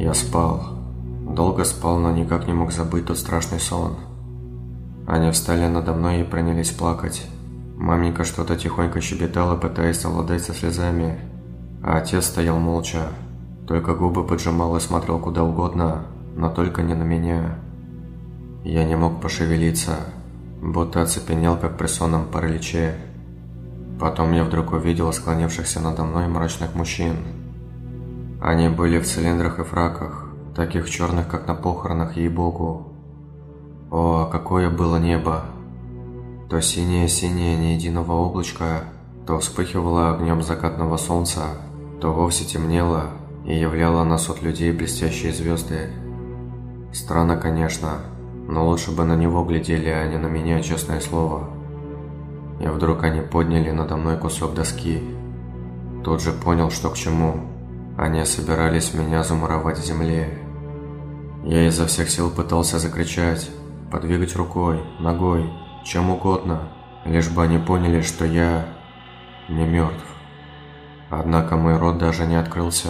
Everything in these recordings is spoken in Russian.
Я спал. Долго спал, но никак не мог забыть тот страшный сон. Они встали надо мной и принялись плакать. Маменька что-то тихонько щебетала, пытаясь совладать со слезами, а отец стоял молча, только губы поджимал и смотрел куда угодно, но только не на меня. Я не мог пошевелиться, будто оцепенел, как при сонном параличе. Потом я вдруг увидел склонившихся надо мной мрачных мужчин. Они были в цилиндрах и фраках, таких черных, как на похоронах, ей-богу. О, какое было небо! То синее-синее ни единого облачка, то вспыхивало огнем закатного солнца, то вовсе темнело и являло нас от людей блестящие звезды. Странно, конечно, но лучше бы на него глядели, а не на меня, честное слово. И вдруг они подняли надо мной кусок доски. Тут же понял, что к чему. Они собирались меня замуровать в земле. Я изо всех сил пытался закричать, подвигать рукой, ногой, чем угодно, лишь бы они поняли, что я не мертв. Однако мой рот даже не открылся.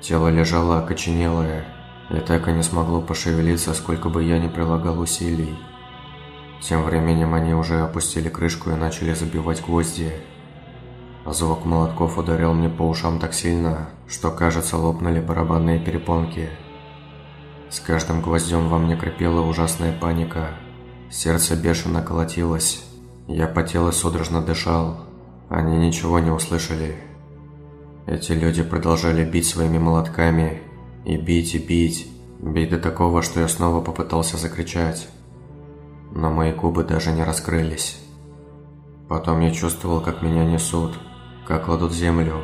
Тело лежало окоченелое, и так и не смогло пошевелиться, сколько бы я ни прилагал усилий. Тем временем они уже опустили крышку и начали забивать гвозди. Звук молотков ударил мне по ушам так сильно, что, кажется, лопнули барабанные перепонки. С каждым гвоздем во мне крепела ужасная паника – Сердце бешено колотилось. Я потел и судорожно дышал. Они ничего не услышали. Эти люди продолжали бить своими молотками. И бить, и бить. Бить до такого, что я снова попытался закричать. Но мои губы даже не раскрылись. Потом я чувствовал, как меня несут, как кладут землю,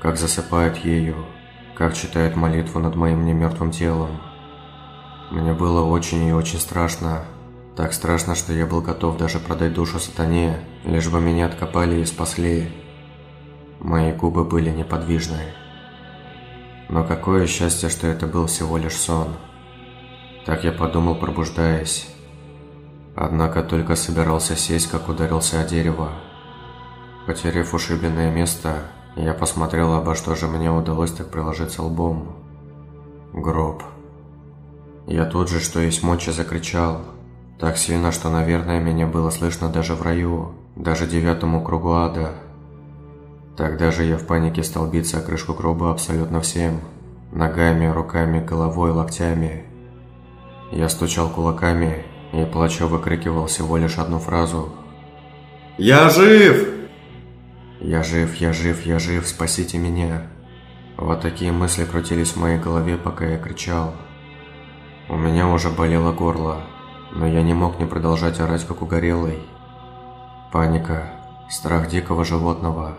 как засыпают ею, как читают молитву над моим немертвым телом. Мне было очень и очень страшно, так страшно, что я был готов даже продать душу сатане, лишь бы меня откопали и спасли. Мои губы были неподвижны. Но какое счастье, что это был всего лишь сон. Так я подумал, пробуждаясь. Однако только собирался сесть, как ударился о дерево. Потеряв ушибленное место, я посмотрел, обо что же мне удалось так приложиться лбом. Гроб. Я тут же, что есть мочи, закричал – так сильно, что, наверное, меня было слышно даже в раю, даже девятому кругу ада. Тогда же я в панике стал биться о крышку гроба абсолютно всем. Ногами, руками, головой, локтями. Я стучал кулаками и, плача, выкрикивал всего лишь одну фразу. «Я жив!» «Я жив, я жив, я жив, спасите меня!» Вот такие мысли крутились в моей голове, пока я кричал. У меня уже болело горло но я не мог не продолжать орать, как угорелый. Паника, страх дикого животного.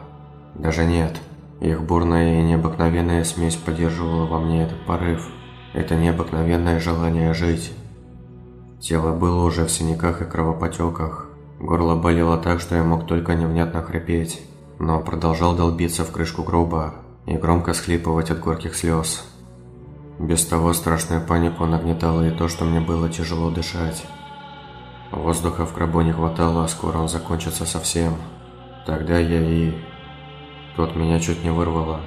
Даже нет, их бурная и необыкновенная смесь поддерживала во мне этот порыв, это необыкновенное желание жить. Тело было уже в синяках и кровопотеках. Горло болело так, что я мог только невнятно хрипеть, но продолжал долбиться в крышку гроба и громко схлипывать от горьких слез. Без того страшную панику нагнетало и то, что мне было тяжело дышать. Воздуха в гробу не хватало, а скоро он закончится совсем. Тогда я и... Тут меня чуть не вырвало.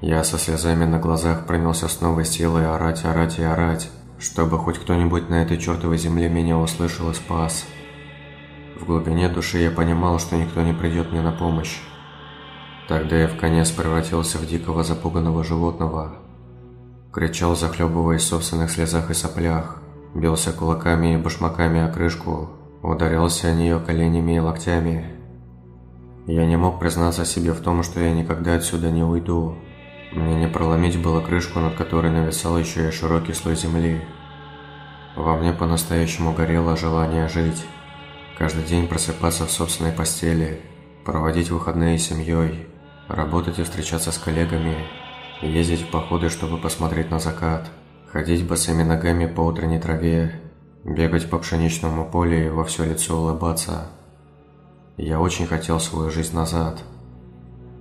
Я со слезами на глазах принялся с новой силой орать, орать и орать, чтобы хоть кто-нибудь на этой чертовой земле меня услышал и спас. Глубине души я понимал, что никто не придет мне на помощь. Тогда я в конец превратился в дикого запуганного животного, Кричал, захлебываясь в собственных слезах и соплях. Бился кулаками и башмаками о крышку. Ударялся о нее коленями и локтями. Я не мог признаться себе в том, что я никогда отсюда не уйду. Мне не проломить было крышку, над которой нависал еще и широкий слой земли. Во мне по-настоящему горело желание жить. Каждый день просыпаться в собственной постели, проводить выходные с семьей, работать и встречаться с коллегами – ездить в походы, чтобы посмотреть на закат, ходить босыми ногами по утренней траве, бегать по пшеничному полю и во все лицо улыбаться. Я очень хотел свою жизнь назад.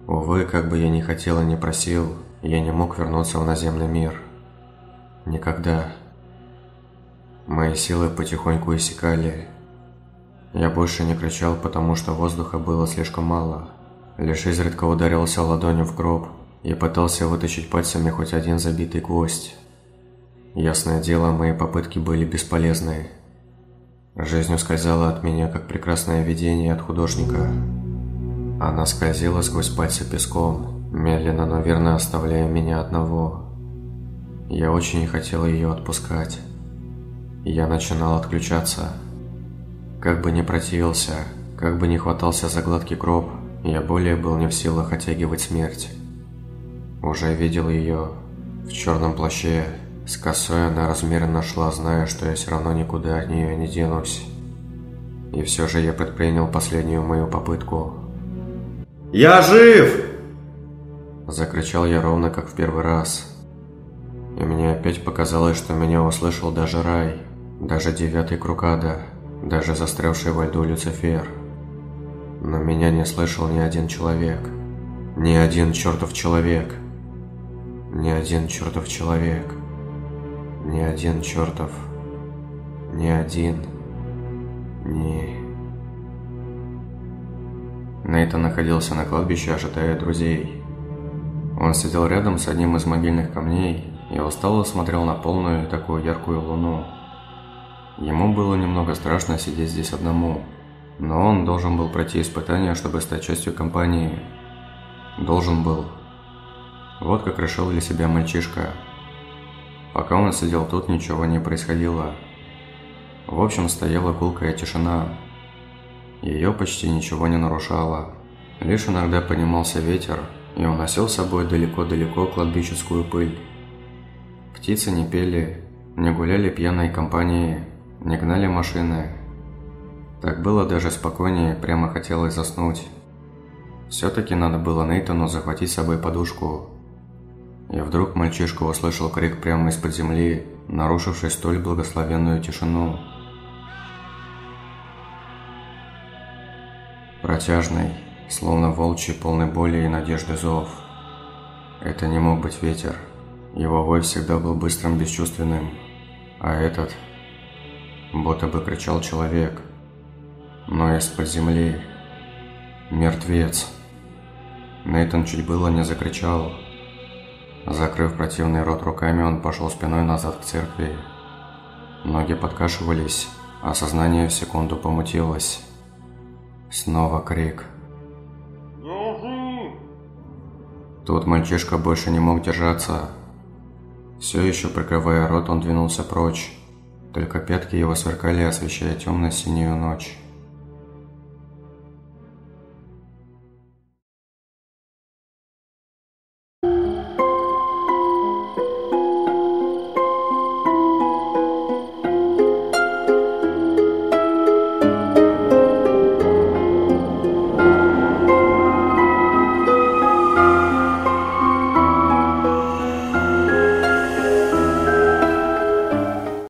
Увы, как бы я ни хотел и не просил, я не мог вернуться в наземный мир. Никогда. Мои силы потихоньку иссякали. Я больше не кричал, потому что воздуха было слишком мало. Лишь изредка ударился ладонью в гроб, и пытался вытащить пальцами хоть один забитый гвоздь. Ясное дело, мои попытки были бесполезны. Жизнь ускользала от меня, как прекрасное видение от художника. Она скользила сквозь пальцы песком, медленно, но верно оставляя меня одного. Я очень не хотел ее отпускать. Я начинал отключаться. Как бы ни противился, как бы ни хватался за гладкий гроб, я более был не в силах оттягивать смерть. Уже видел ее в черном плаще, с косой она размеренно шла, зная, что я все равно никуда от нее не денусь. И все же я предпринял последнюю мою попытку. «Я жив!» Закричал я ровно как в первый раз. И мне опять показалось, что меня услышал даже рай, даже девятый Крукада, даже застрявший во льду Люцифер. Но меня не слышал ни один человек. Ни один чертов человек. Ни один чертов человек. Ни один чертов. Ни один. Ни... Нейтан находился на кладбище, ожидая друзей. Он сидел рядом с одним из могильных камней и устало смотрел на полную такую яркую луну. Ему было немного страшно сидеть здесь одному, но он должен был пройти испытание, чтобы стать частью компании. Должен был. Вот как решил для себя мальчишка. Пока он сидел тут, ничего не происходило. В общем, стояла гулкая тишина. Ее почти ничего не нарушало. Лишь иногда поднимался ветер и уносил с собой далеко-далеко кладбищескую пыль. Птицы не пели, не гуляли пьяной компанией, не гнали машины. Так было даже спокойнее, прямо хотелось заснуть. Все-таки надо было Нейтану захватить с собой подушку. И вдруг мальчишка услышал крик прямо из-под земли, нарушивший столь благословенную тишину. Протяжный, словно волчий, полный боли и надежды зов. Это не мог быть ветер. Его вой всегда был быстрым, бесчувственным. А этот будто бы кричал человек, но из-под земли. Мертвец. Нейтан чуть было не закричал. Закрыв противный рот руками, он пошел спиной назад к церкви. Ноги подкашивались, а сознание в секунду помутилось. Снова крик. Тут мальчишка больше не мог держаться. Все еще прикрывая рот, он двинулся прочь. Только пятки его сверкали, освещая темно-синюю ночь.